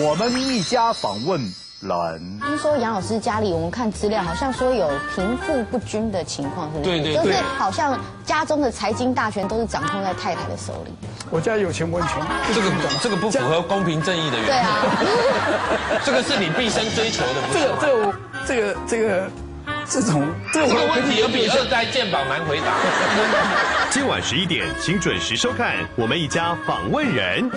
我们一家访问人。听说杨老师家里，我们看资料好像说有贫富不均的情况，是不是？对对对。就是好像家中的财经大权都是掌控在太太的手里。我家有钱温泉这个这个不符合公平正义的原则。对啊，这个是你毕生追求的，不是？这个这个这个这个。这种这个问题有比二代鉴宝难回答。今晚十一点，请准时收看《我们一家访问人》。